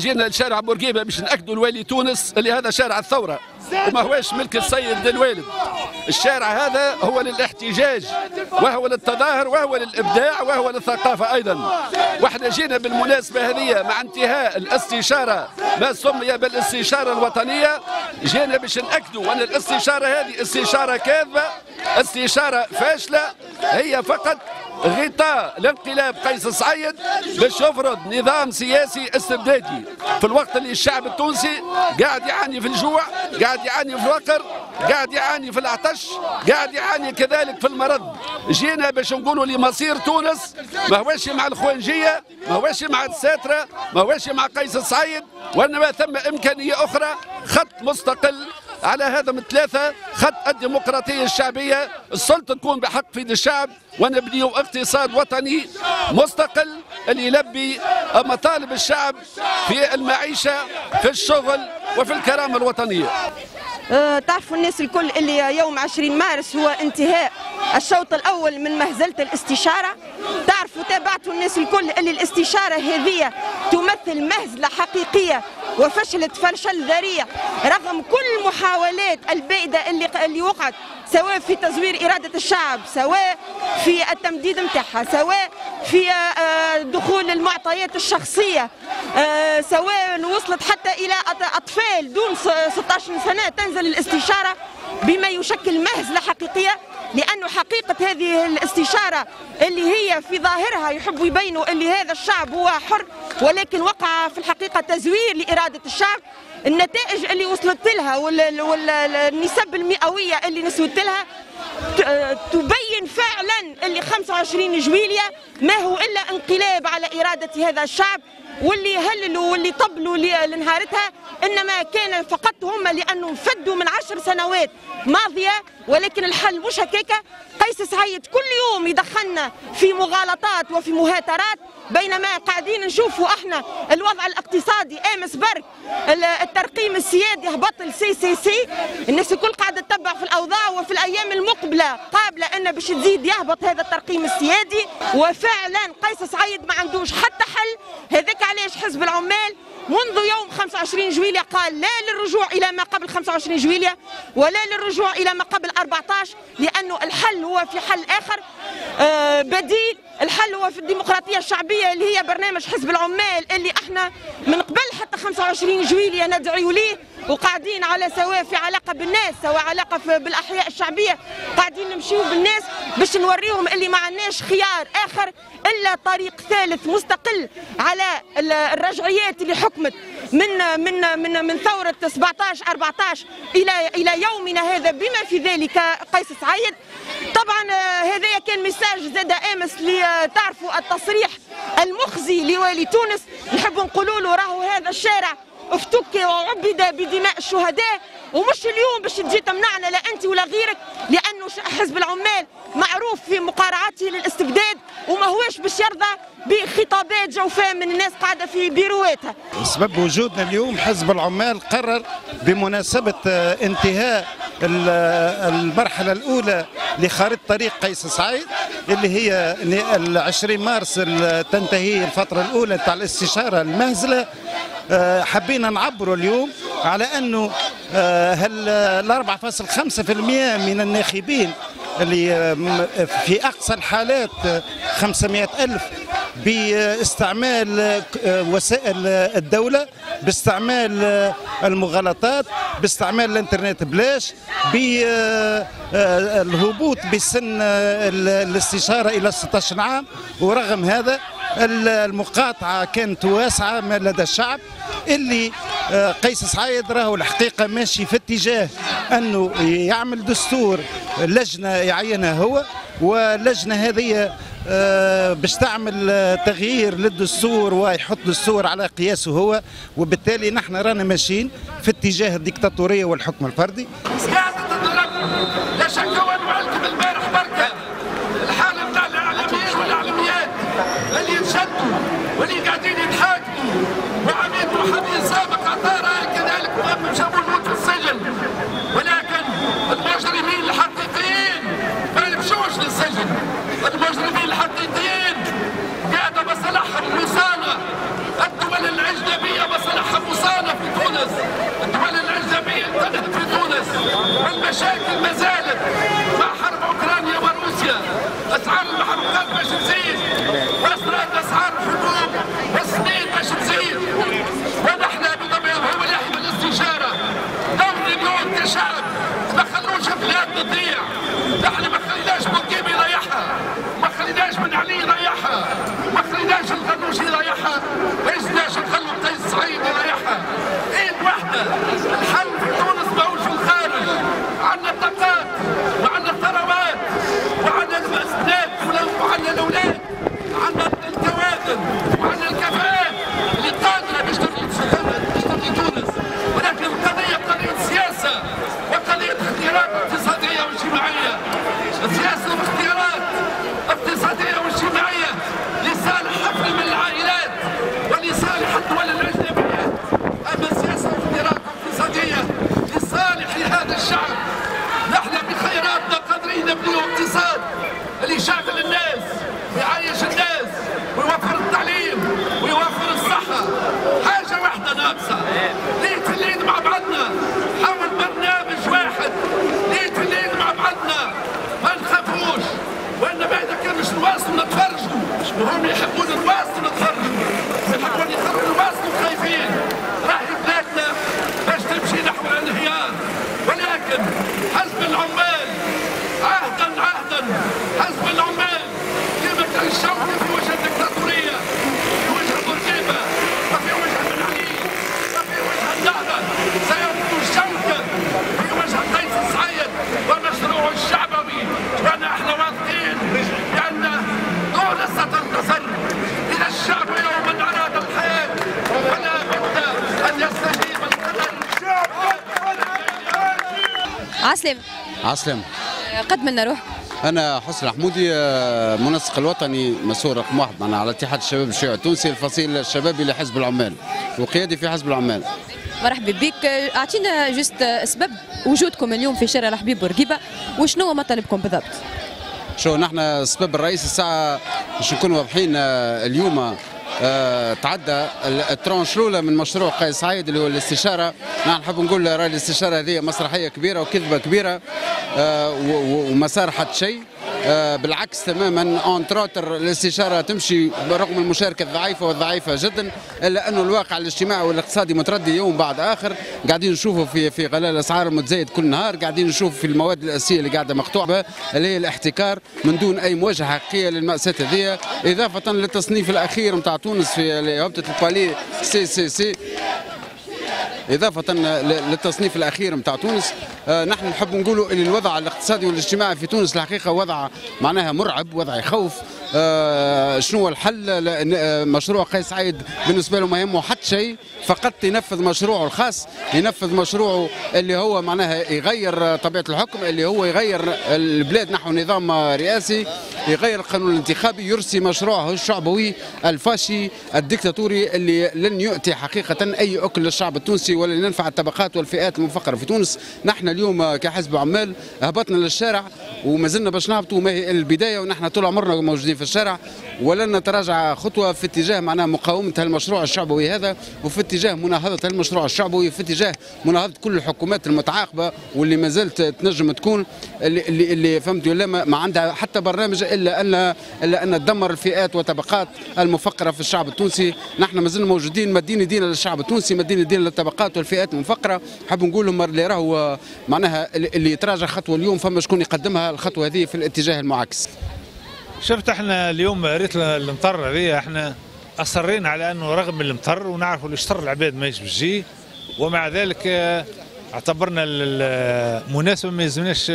جينا لشارع بورقيبه باش نأكدوا لوالي تونس اللي هذا شارع الثورة. وما هواش ملك السيد الوالد. الشارع هذا هو للاحتجاج وهو للتظاهر وهو للإبداع وهو للثقافة أيضا. وإحنا جينا بالمناسبة هذه مع انتهاء الاستشارة. ما سمي بالاستشارة الوطنية جينا باش نأكدوا أن الاستشارة هذه استشارة كاذبة استشارة فاشلة. هي فقط غطاء لانقلاب قيس سعيد باش يفرض نظام سياسي استبدادي. في الوقت اللي الشعب التونسي قاعد يعاني في الجوع قاعد يعاني في الفقر قاعد يعاني في العطش قاعد يعاني كذلك في المرض. جينا باش نقولوا لمصير تونس ما هواش مع الخوانجية ما هواش مع الساترة ما هواش مع قيس سعيد وإنما ثم إمكانية أخرى خط مستقل على هذا من ثلاثة خط الديمقراطية الشعبية. السلطة تكون بحق في الشعب ونبنيو اقتصاد وطني مستقل اللي يلبي مطالب الشعب في المعيشة في الشغل وفي الكرامة الوطنية. أه تعرفوا الناس الكل اللي يوم 20 مارس هو انتهاء الشوط الأول من مهزلة الاستشارة. تعرفوا تابعتوا الناس الكل اللي الاستشارة هذه تمثل مهزلة حقيقية وفشلت فشل ذريع رغم كل المحاولات البائدة اللي اللي وقعت سواء في تزوير إرادة الشعب سواء في التمديد نتاعها سواء في آه، دخول المعطيات الشخصية آه، سواء وصلت حتى إلى أطفال دون 16 سنة تنزل الاستشارة بما يشكل مهزلة حقيقية. لأنه حقيقة هذه الاستشارة اللي هي في ظاهرها يحبوا يبينوا اللي هذا الشعب هو حر ولكن وقع في الحقيقة تزوير لإرادة الشعب. النتائج اللي وصلت لها والنسب المئوية اللي نسوت لها تبين فعلا اللي 25 جويلية ما هو إلا انقلاب على إرادة هذا الشعب واللي هللوا واللي طبلوا لنهارتها. إنما كان فقط هم لانهم فدوا من عشر سنوات ماضية ولكن الحل مش هكاكا قيس سعيد كل يوم يدخلنا في مغالطات وفي مهاترات بينما قاعدين نشوفوا إحنا. الوضع الاقتصادي أمس برك الترقيم السيادي هبط ال CCC. الناس الكل قاعدة تتبع في المقبله قابلة أن باش تزيد يهبط هذا الترقيم السيادي. وفعلا قيس سعيد ما عندوش حتى حل. هذاك علاش حزب العمال منذ يوم 25 جويلية قال لا للرجوع إلى ما قبل 25 جويلية ولا للرجوع إلى ما قبل 14 لأنه الحل هو في حل آخر. آه، بديل الحل هو في الديمقراطية الشعبية اللي هي برنامج حزب العمال اللي إحنا من قبل حتى 25 جويلية ندعو ليه. وقاعدين على سواء في علاقة بالناس سواء علاقة بالأحياء الشعبية. قاعدين نمشيو بالناس باش نوريهم اللي ما عندناش خيار آخر إلا طريق ثالث مستقل على الرجعيات اللي حكمت من من من من ثورة 17 14 إلى إلى يومنا هذا بما في ذلك قيس سعيد. طبعا هذا كان ميساج زاد آمس لتعرفوا التصريح المخزي لوالي تونس. نحب نقولوا له راهو هذا الشارع افتك وعبد بدماء الشهداء ومش اليوم باش تجي تمنعنا لا انت ولا غيرك لأنه حزب العمال معروف في مقارعته للاستبداد وما هوش باش يرضى بخطابات جوفاء من الناس قاعدة في بيرواتها. سبب وجودنا اليوم حزب العمال قرر بمناسبة آه، انتهاء آه، المرحلة الأولى لخارطه طريق قيس سعيد اللي هي 20 مارس تنتهي الفترة الأولى تاع الاستشارة المهزلة حبينا نعبروا اليوم على أنه هل ال 4.5% من الناخبين اللي في أقصى الحالات 500 ألف باستعمال وسائل الدولة باستعمال المغالطات باستعمال الإنترنت بلاش بالهبوط بسن الاستشارة إلى 16 عام ورغم هذا المقاطعة كانت واسعة لدى الشعب اللي قيس سعيد راهو الحقيقة ماشي في اتجاه أنه يعمل دستور لجنة يعينها هو واللجنة هذه آه، باش تعمل آه، تغيير للدستور ويحط دستور على قياسه هو وبالتالي نحن رانا ماشيين في اتجاه الديكتاتورية والحكم الفردي. لا شك تضيع. نحن في وجه الدكتاتورية في وجه وفي وجه وفي وجه في وجه قيس السعيد والمشروع الشعبوي إحنا واثقين بأن دولة ستنتصر الشعب يوما أراد الحياة فلا بد أن يستجيب عسلم. عسلم. قد منا روحك أنا حسن الحمودي آه، منسق الوطني مسؤول رقم واحد. معنا على اتحاد الشباب الشيوعي التونسي الفصيل الشبابي لحزب العمال وقيادي في حزب العمال. مرحبا بك. أعطينا جست اسباب وجودكم اليوم في شارع الحبيب بورقيبة. وشنو هو مطالبكم بالضبط؟ شو نحن السبب الرئيسي الساعة باش نكونوا واضحين آه، اليوم تعدى الترونش الأولى من مشروع قيس سعيد اللي هو الاستشارة. نحن نحب نقول راهي الاستشارة هذه مسرحية كبيرة وكذبة كبيرة آه، وما صار حتى شيء. آه، بالعكس تماما entre autres الاستشارة تمشي برغم المشاركة الضعيفة والضعيفة جدا إلا أنه الواقع الاجتماعي والاقتصادي متردي يوم بعد آخر. قاعدين نشوفوا في في غلاء الاسعار المتزايد كل نهار قاعدين نشوف في المواد الأساسية اللي قاعدة مقطوعة اللي هي الاحتكار من دون أي مواجهة حقيقية للمأساة هذه. إضافة للتصنيف الأخير نتاع تونس في هبطه البالي CCC إضافة للتصنيف الأخير متاع تونس. آه، نحن نحب نقولوا أن الوضع الاقتصادي والاجتماعي في تونس الحقيقة وضع معناها مرعب وضع يخوف آه، شنو الحل؟ آه، مشروع قيس سعيد بالنسبة له ما يهمه حتى شيء فقط ينفذ مشروعه الخاص ينفذ مشروعه اللي هو معناها يغير طبيعة الحكم اللي هو يغير البلاد نحو نظام رئاسي. يغير القانون الانتخابي يرسي مشروعه الشعبوي الفاشي الدكتاتوري اللي لن يؤتي حقيقة أي أكل للشعب التونسي ولا ينفع الطبقات والفئات المفقرة في تونس. نحن اليوم كحزب عمال هبطنا للشارع وما زلنا باش نهبطوا ما هي البداية ونحن طول عمرنا موجودين في الشارع. ولن نتراجع خطوة في اتجاه معناها مقاومة المشروع الشعبوي هذا وفي اتجاه مناهضة المشروع الشعبوي في اتجاه مناهضة كل الحكومات المتعاقبة واللي ما زالت تنجم تكون اللي اللي, اللي فهمت ولا ما, ما عندها حتى برنامج إلا ان إلا أن تدمر الفئات وطبقات المفقرة في الشعب التونسي، نحن ما زلنا موجودين مدين دينا للشعب التونسي، مدين دينا للطبقات والفئات المفقرة، حاب نقول لهم اللي راهو معناها اللي يتراجع خطوة اليوم فما شكون يقدمها الخطوة هذه في الاتجاه المعاكس. شفت إحنا اليوم ريت المطر هذه إحنا اصرينا على انه رغم المطر ونعرفوا اللي اشتر العباد ما يجي. ومع ذلك آه، اعتبرنا ال- المناسبه ما يلزمناش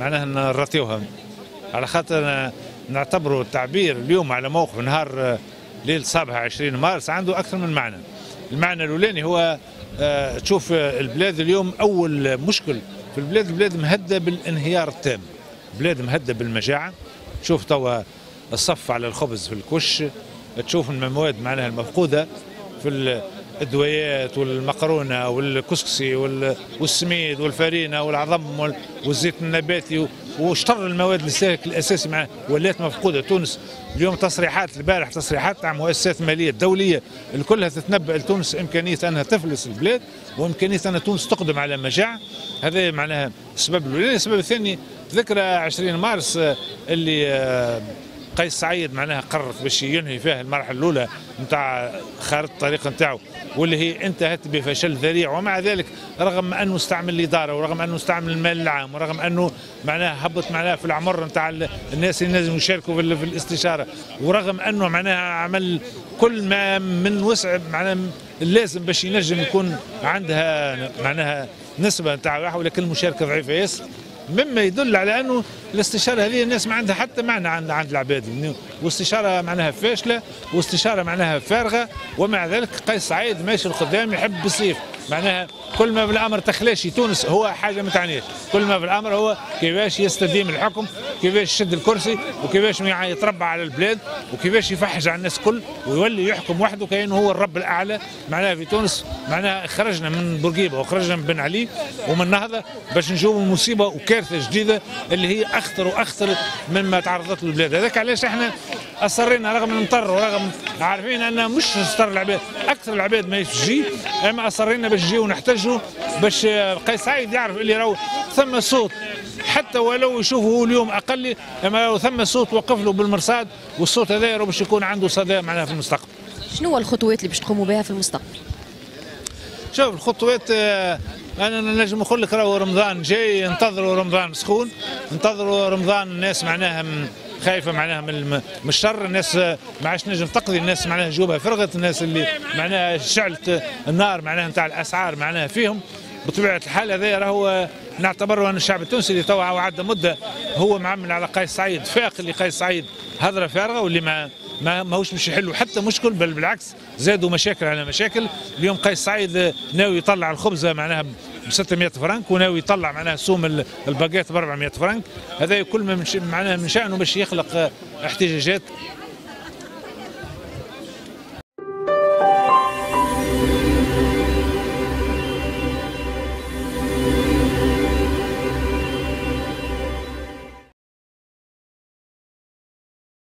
معناها نرتيوها. على خاطر نعتبروا التعبير اليوم على موقف نهار آه، ليل صباح 20 مارس عنده أكثر من معنى. المعنى الأولاني هو آه، تشوف آه، البلاد اليوم أول مشكل في البلاد البلاد مهده بالانهيار التام. بلاد مهده بالمجاعة. تشوف توا الصف على الخبز في الكش تشوف المواد معناها المفقودة في ال- الدويات والمقرونة والكسكسي وال- والسميد والفرينه والعظم وال- والزيت النباتي وشطر المواد الأساسي مع ولات مفقودة. تونس اليوم تصريحات البارح تصريحات تاع مؤسسات مالية دولية الكلها تتنبأ لتونس إمكانية أنها تفلس البلاد وإمكانية أن تونس تقدم على مجاعة. هذا معناها السبب الأولاني. السبب الثاني ذكرى 20 مارس آه، اللي آه، قيس سعيد معناها قرر باش ينهي فيها المرحلة الأولى نتاع خارطه الطريق نتاعو واللي هي انتهت بفشل ذريع. ومع ذلك رغم انه استعمل الإدارة ورغم انه استعمل المال العام ورغم أنه معناها هبط معناها في العمر نتاع ال- الناس اللي لازم يشاركوا في الاستشارة ورغم أنه معناها عمل كل ما من وسع معناها اللازم باش ينجم يكون عندها معناها نسبة نتاع ولكن المشاركة ضعيفة. ياسر. مما يدل على أنه الاستشارة هذه الناس ما عندها حتى معنى عند عند العباد. واستشارة معناها فاشلة واستشارة معناها فارغة ومع ذلك قيس سعيد ماشي القدام يحب بالسيف معناها كل ما في الامر تخلاشي تونس هو حاجة ما تعنيش. كل ما في الامر هو كيفاش يستديم الحكم كيفاش يشد الكرسي وكيفاش يتربع على البلاد وكيفاش يفحش على الناس كل ويولي يحكم وحده كأنه هو الرب الأعلى. معناها في تونس معناها خرجنا من بورقيبة وخرجنا من بن علي ومن نهضة باش نجيو مصيبة وكارثة جديدة اللي هي أخطر وأخطر مما تعرضت له البلاد هذاك علاش إحنا أصرينا رغم المطر ورغم عارفين أن مش ستر العباد أكثر العباد ما يجي أما أصرينا باش نجيو ونحتجوا باش قيس سعيد يعرف اللي راهو ثم صوت. حتى ولو يشوفه اليوم أقل أما ثم صوت وقف له بالمرصاد والصوت هذا راهو باش يكون عنده صدى معناها في المستقبل. شنو هو الخطوات اللي باش تقوموا بها في المستقبل؟ شوف الخطوات آه، أنا نجم نقول لك راهو رمضان جاي انتظروا رمضان سخون انتظروا رمضان الناس معناها خايفة معناها من الشر الناس آه، ما عادش نجم تقضي الناس معناها جوبها فرغت الناس اللي معناها شعلت آه، النار معناها نتاع الأسعار معناها فيهم. بطبيعة الحال هذا راهو آه، نعتبره أن الشعب التونسي اللي توا عدى مدة هو معمل على قيس سعيد فاق اللي قيس سعيد هضرة فارغة واللي ما ما ماهوش باش يحلوا حتى مشكل بل بالعكس زادوا مشاكل على مشاكل. اليوم قيس سعيد ناوي يطلع الخبزه معناها ب 600 فرنك وناوي يطلع معناها سوم الباقات ب 400 فرنك هذا كل ما معناها من شأنه باش يخلق احتجاجات